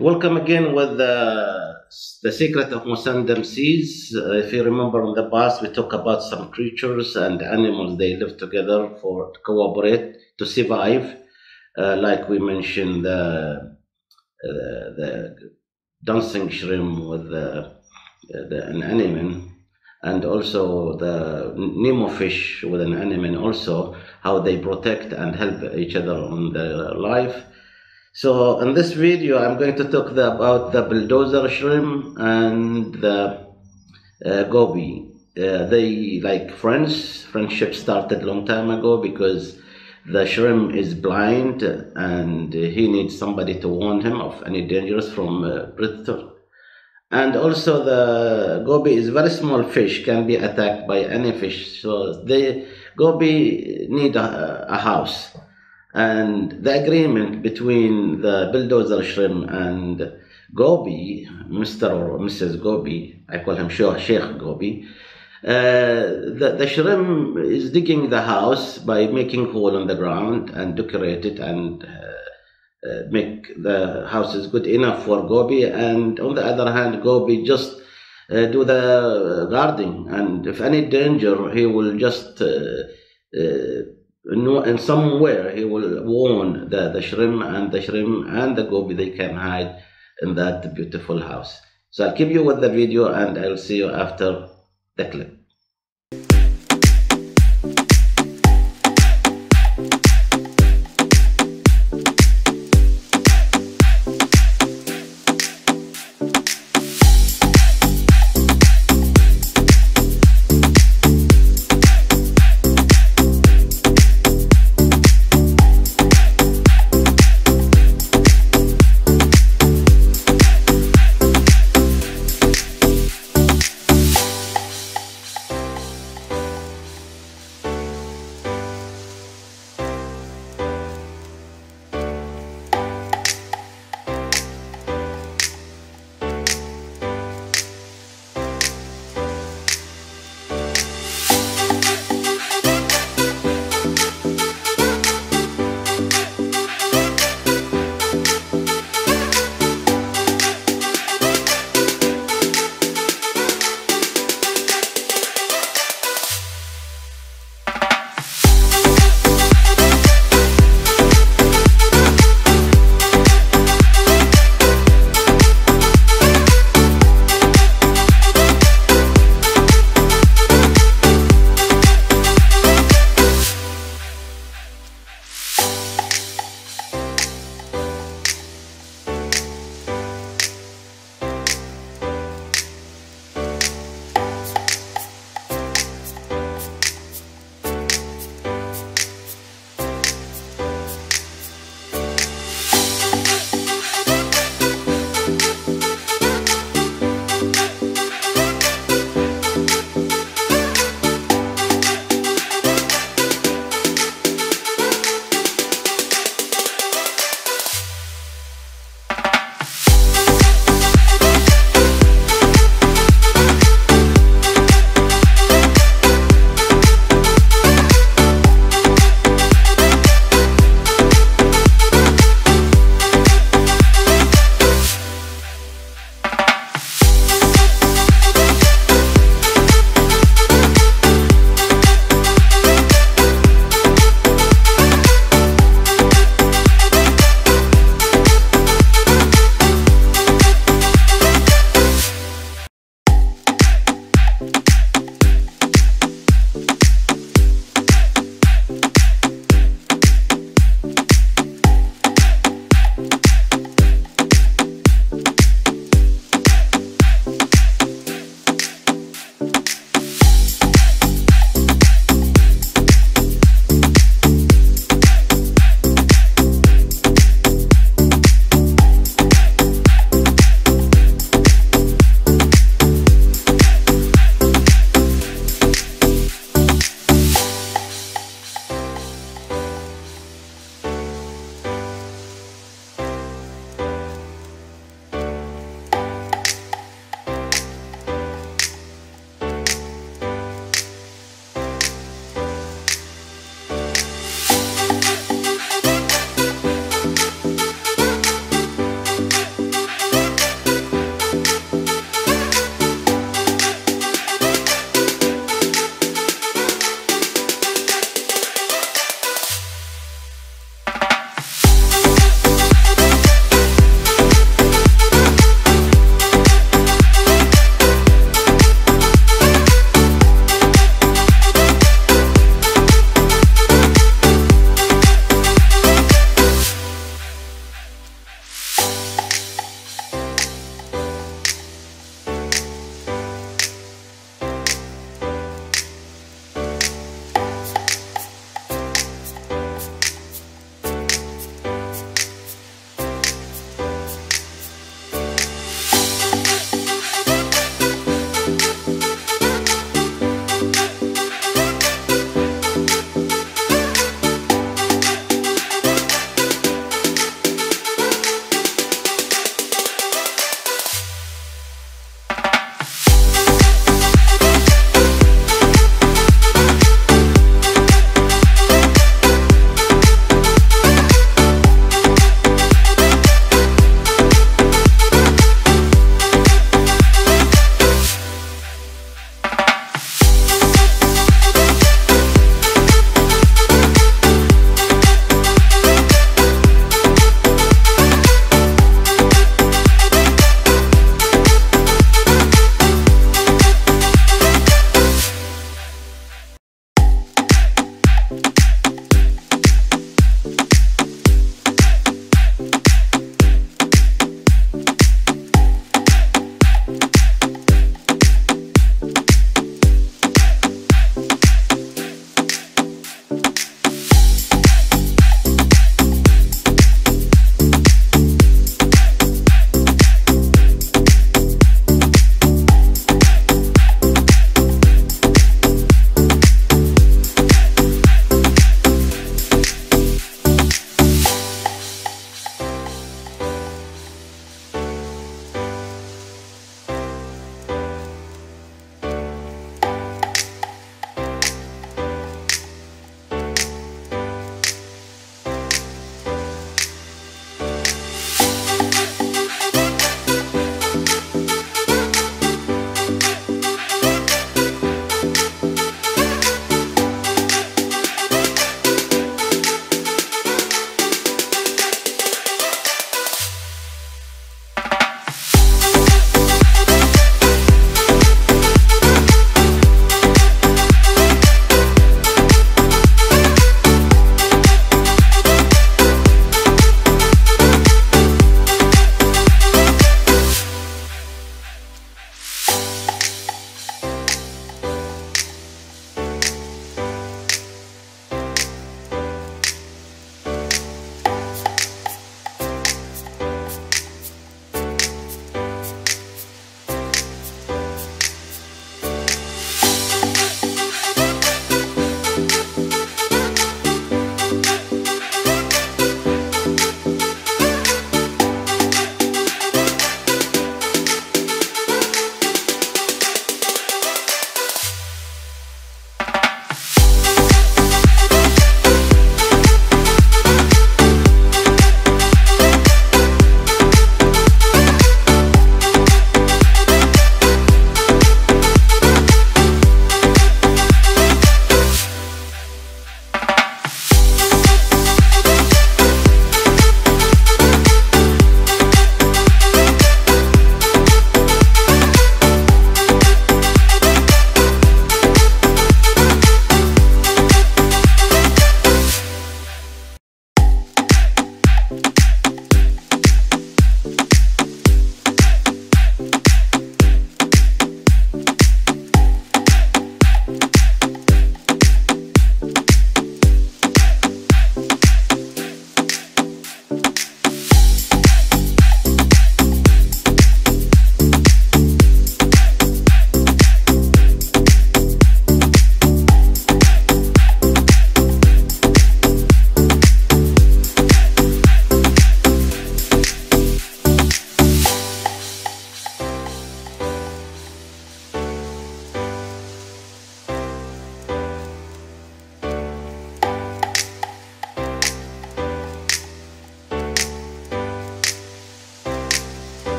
Welcome again with the, the secret of Musandam seas. Uh, if you remember in the past, we talked about some creatures and animals. They live together for to cooperate to survive. Uh, like we mentioned, the uh, the dancing shrimp with the, the an anemone, and also the Nemo fish with an anemone. Also, how they protect and help each other in their life. So in this video, I'm going to talk the, about the bulldozer shrimp and the uh, goby. Uh, they like friends. Friendship started long time ago because the shrimp is blind and he needs somebody to warn him of any dangers from uh, predator. And also the goby is very small fish, can be attacked by any fish. So the goby need a, a house and the agreement between the bulldozer shrimp and Gobi, Mr. or Mrs. Gobi, I call him Sheikh Gobi, uh, the, the shrimp is digging the house by making hole on the ground and decorate it and uh, uh, make the houses good enough for Gobi. And on the other hand, Gobi just uh, do the guarding. And if any danger, he will just uh, uh, in somewhere he will warn the, the shrimp and the shrimp and the goby they can hide in that beautiful house. So I'll keep you with the video and I'll see you after the clip.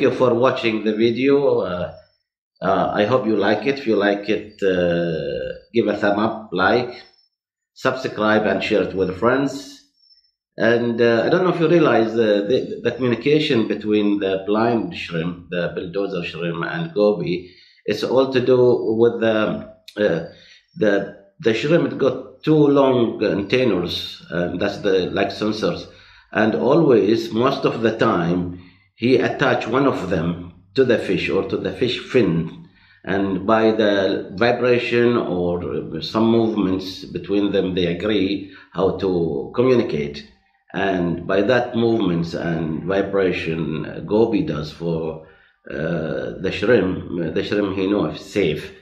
Thank you for watching the video. Uh, uh, I hope you like it. If you like it, uh, give a thumb up, like, subscribe, and share it with friends. And uh, I don't know if you realize uh, the, the communication between the blind shrimp, the bulldozer shrimp, and goby, it's all to do with the uh, the the shrimp got two long antennas, and that's the like sensors, and always most of the time he attach one of them to the fish or to the fish fin and by the vibration or some movements between them they agree how to communicate. And by that movements and vibration goby does for uh, the shrimp the shrimp he know if safe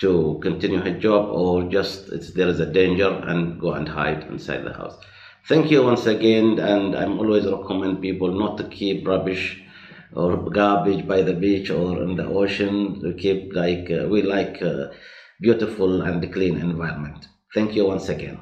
to continue his job or just there is a danger and go and hide inside the house thank you once again and i'm always recommend people not to keep rubbish or garbage by the beach or in the ocean. We keep like uh, we like uh, beautiful and clean environment. Thank you once again